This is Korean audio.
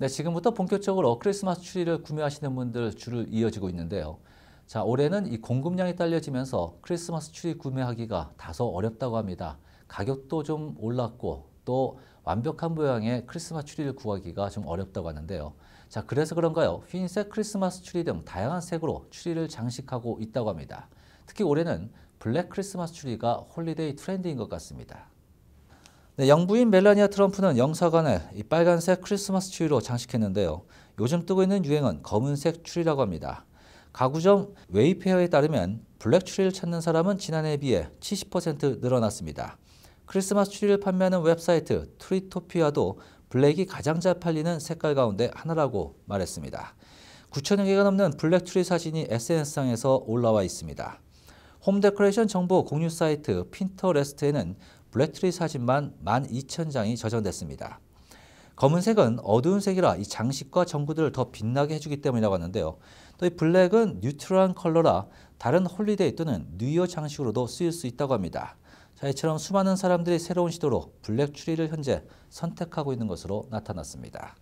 네, 지금부터 본격적으로 크리스마스 트리를 구매하시는 분들 줄을 이어지고 있는데요. 자, 올해는 이 공급량이 딸려지면서 크리스마스 트리 구매하기가 다소 어렵다고 합니다. 가격도 좀 올랐고 또 완벽한 모양의 크리스마스 트리를 구하기가 좀 어렵다고 하는데요. 자, 그래서 그런가요? 흰색 크리스마스 트리 등 다양한 색으로 트리를 장식하고 있다고 합니다. 특히 올해는 블랙 크리스마스 트리가 holiday 트렌드인 것 같습니다. 네, 영부인 멜라니아 트럼프는 영사관을 이 빨간색 크리스마스 트리로 장식했는데요. 요즘 뜨고 있는 유행은 검은색 트리라고 합니다. 가구점 웨이페어에 따르면 블랙 트리를 찾는 사람은 지난해에 비해 70% 늘어났습니다. 크리스마스 트리를 판매하는 웹사이트 트리토피아도 블랙이 가장 잘 팔리는 색깔 가운데 하나라고 말했습니다. 9천여 개가 넘는 블랙 트리 사진이 SNS상에서 올라와 있습니다. 홈 데코레이션 정보 공유 사이트 핀터레스트에는 블랙 트리 사진만 12,000장이 저장됐습니다. 검은색은 어두운 색이라 이 장식과 전구들을 더 빛나게 해주기 때문이라고 하는데요. 또 이 블랙은 neutral한 컬러라 다른 holiday 또는 new year 장식으로도 쓰일 수 있다고 합니다. 자, 이처럼 수많은 사람들이 새로운 시도로 블랙 트리를 현재 선택하고 있는 것으로 나타났습니다.